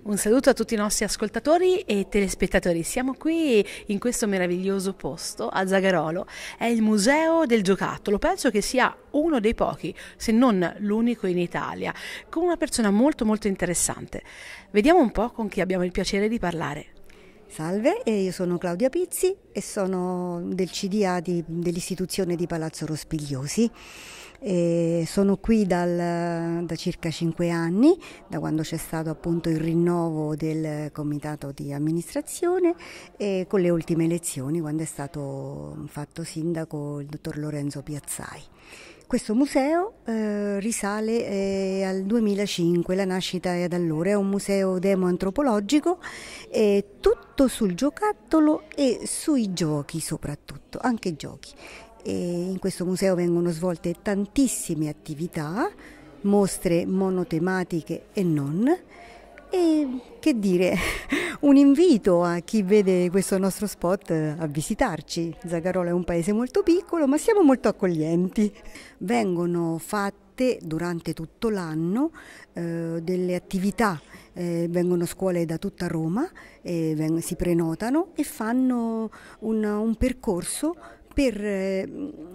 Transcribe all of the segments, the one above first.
Un saluto a tutti i nostri ascoltatori e telespettatori. Siamo qui in questo meraviglioso posto a Zagarolo. È il Museo del Giocattolo. Penso che sia uno dei pochi, se non l'unico in Italia, con una persona molto molto interessante. Vediamo un po' con chi abbiamo il piacere di parlare. Salve, io sono Claudia Pizzi e sono del CDA di, dell'istituzione di Palazzo Rospigliosi. E sono qui dal, da circa cinque anni, da quando c'è stato appunto il rinnovo del comitato di amministrazione e con le ultime elezioni quando è stato fatto sindaco il dottor Lorenzo Piazzai. Questo museo eh, risale eh, al 2005, la nascita è ad allora, è un museo demo-antropologico, eh, tutto sul giocattolo e sui giochi soprattutto, anche giochi. E in questo museo vengono svolte tantissime attività, mostre monotematiche e non. E che dire, un invito a chi vede questo nostro spot a visitarci. Zagarola è un paese molto piccolo, ma siamo molto accoglienti. Vengono fatte durante tutto l'anno eh, delle attività, eh, vengono scuole da tutta Roma, eh, si prenotano e fanno un, un percorso per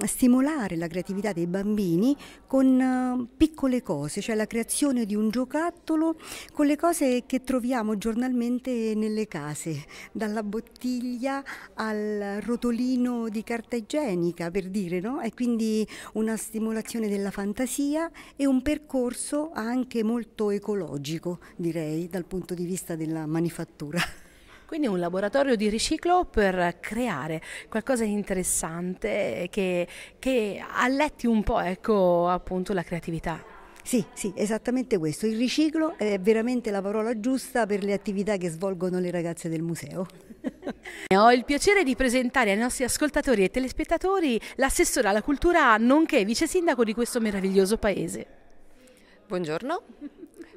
stimolare la creatività dei bambini con eh, piccole cose, cioè la creazione di un giocattolo con le cose che troviamo giornalmente nelle case, dalla bottiglia al rotolino di carta igienica, per dire, no? E quindi una stimolazione della fantasia e un percorso anche molto ecologico, direi, dal punto di vista della manifattura. Quindi un laboratorio di riciclo per creare qualcosa di interessante che, che alletti un po' ecco, appunto la creatività. Sì, sì, esattamente questo. Il riciclo è veramente la parola giusta per le attività che svolgono le ragazze del museo. Ho il piacere di presentare ai nostri ascoltatori e telespettatori l'assessore alla cultura nonché vice sindaco di questo meraviglioso paese. Buongiorno.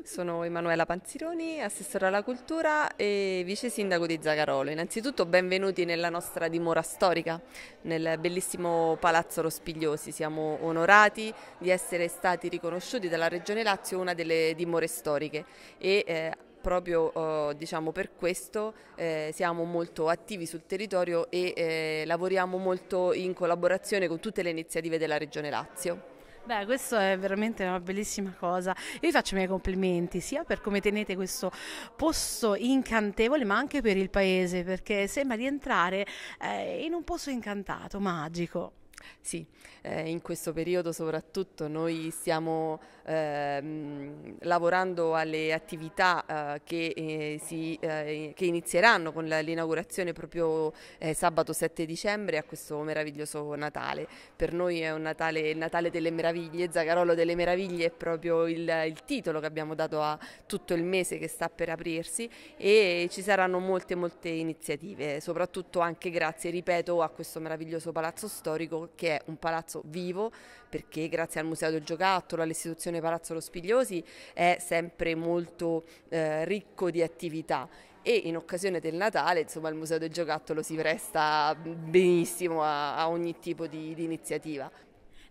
Sono Emanuela Panzironi, assessore alla cultura e vice sindaco di Zagarolo. Innanzitutto benvenuti nella nostra dimora storica, nel bellissimo Palazzo Rospigliosi. Siamo onorati di essere stati riconosciuti dalla Regione Lazio una delle dimore storiche e eh, proprio eh, diciamo, per questo eh, siamo molto attivi sul territorio e eh, lavoriamo molto in collaborazione con tutte le iniziative della Regione Lazio. Beh, questo è veramente una bellissima cosa. Io vi faccio i miei complimenti sia per come tenete questo posto incantevole, ma anche per il paese, perché sembra di entrare eh, in un posto incantato, magico. Sì, eh, in questo periodo soprattutto noi stiamo ehm, lavorando alle attività eh, che, eh, si, eh, che, inizieranno con l'inaugurazione proprio eh, sabato 7 dicembre a questo meraviglioso Natale. Per noi è un Natale, il Natale delle meraviglie, Zagarolo delle meraviglie è proprio il, il titolo che abbiamo dato a tutto il mese che sta per aprirsi e ci saranno molte molte iniziative, soprattutto anche grazie, ripeto, a questo meraviglioso palazzo storico che è un palazzo vivo perché grazie al Museo del Giocattolo, all'istituzione Palazzo Rospigliosi è sempre molto eh, ricco di attività e in occasione del Natale insomma, il Museo del Giocattolo si presta benissimo a, a ogni tipo di, di iniziativa.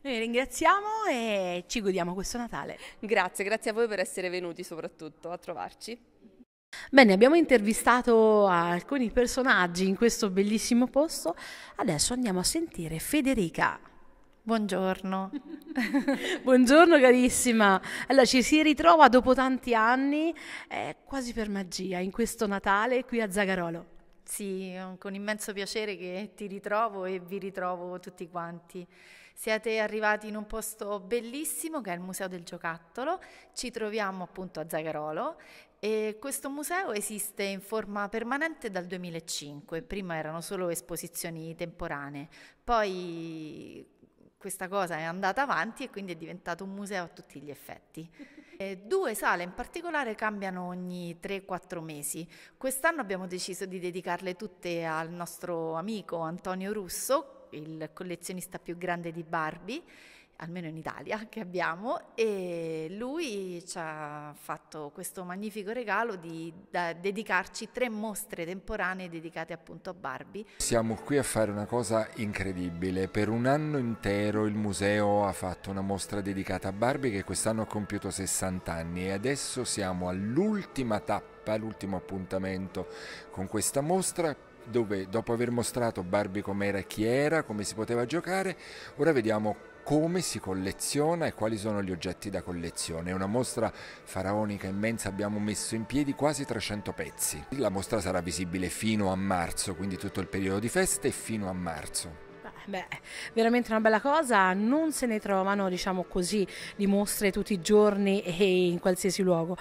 Noi ringraziamo e ci godiamo questo Natale. Grazie, grazie a voi per essere venuti soprattutto a trovarci. Bene, abbiamo intervistato alcuni personaggi in questo bellissimo posto, adesso andiamo a sentire Federica. Buongiorno. Buongiorno carissima. Allora ci si ritrova dopo tanti anni, eh, quasi per magia, in questo Natale qui a Zagarolo. Sì, con immenso piacere che ti ritrovo e vi ritrovo tutti quanti. Siete arrivati in un posto bellissimo che è il Museo del Giocattolo, ci troviamo appunto a Zagarolo e questo museo esiste in forma permanente dal 2005, prima erano solo esposizioni temporanee, poi questa cosa è andata avanti e quindi è diventato un museo a tutti gli effetti. E due sale in particolare cambiano ogni 3-4 mesi. Quest'anno abbiamo deciso di dedicarle tutte al nostro amico Antonio Russo, il collezionista più grande di Barbie, almeno in Italia, che abbiamo e lui ci ha fatto questo magnifico regalo di dedicarci tre mostre temporanee dedicate appunto a Barbie. Siamo qui a fare una cosa incredibile. Per un anno intero il museo ha fatto una mostra dedicata a Barbie che quest'anno ha compiuto 60 anni e adesso siamo all'ultima tappa, l'ultimo appuntamento con questa mostra dove dopo aver mostrato Barbie com'era e chi era, come si poteva giocare, ora vediamo come si colleziona e quali sono gli oggetti da collezione. È una mostra faraonica immensa, abbiamo messo in piedi quasi 300 pezzi. La mostra sarà visibile fino a marzo, quindi tutto il periodo di feste fino a marzo. Beh, veramente una bella cosa, non se ne trovano, diciamo così, di mostre tutti i giorni e in qualsiasi luogo.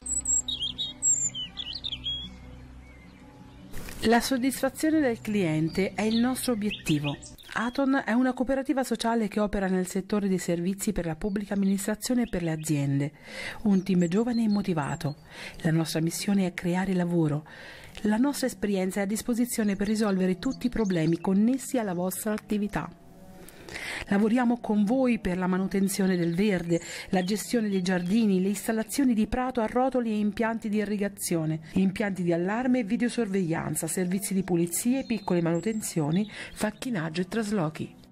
La soddisfazione del cliente è il nostro obiettivo. Aton è una cooperativa sociale che opera nel settore dei servizi per la pubblica amministrazione e per le aziende. Un team giovane e motivato. La nostra missione è creare lavoro. La nostra esperienza è a disposizione per risolvere tutti i problemi connessi alla vostra attività. Lavoriamo con voi per la manutenzione del verde, la gestione dei giardini, le installazioni di prato a rotoli e impianti di irrigazione, impianti di allarme e videosorveglianza, servizi di pulizie, piccole manutenzioni, facchinaggio e traslochi.